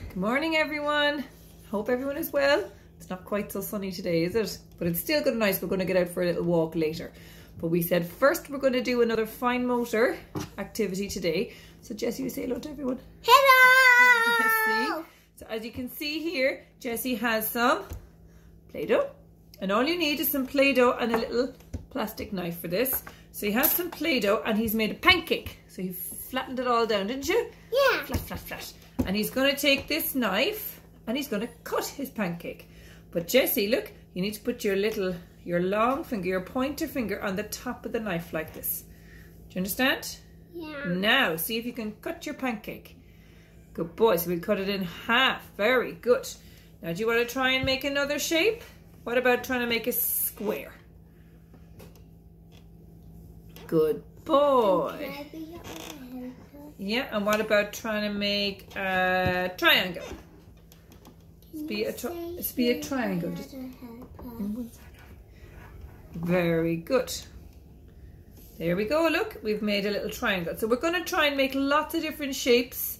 Good morning, everyone. Hope everyone is well. It's not quite so sunny today, is it? But it's still good and nice. We're going to get out for a little walk later. But we said first we're going to do another fine motor activity today. So Jessie, you say hello to everyone. Hello! Jessie. So as you can see here, Jessie has some Play-Doh. And all you need is some Play-Doh and a little plastic knife for this. So he has some Play-Doh and he's made a pancake. So he flattened it all down, didn't you? Yeah. Flat, flat, flat. And he's going to take this knife and he's going to cut his pancake. But Jesse, look, you need to put your little, your long finger, your pointer finger on the top of the knife like this. Do you understand? Yeah. Now, see if you can cut your pancake. Good boy. So we'll cut it in half. Very good. Now, do you want to try and make another shape? What about trying to make a square? Good boy. Can I be your helper? Yeah, and what about trying to make a triangle? Can be a be a triangle. Just- Very good. There we go, look, we've made a little triangle. So we're going to try and make lots of different shapes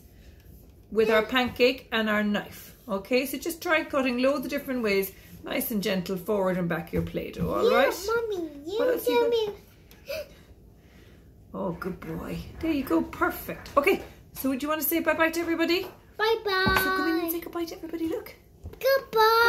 with our pancake and our knife. Okay, so just try cutting loads of different ways, nice and gentle, forward and back your Play-Doh, all yeah, right? Mommy, What you else you tell got? Oh, good boy. There you go, perfect. Okay, so would you want to say bye-bye to everybody? Bye bye. So come in and say goodbye to everybody, look. Goodbye.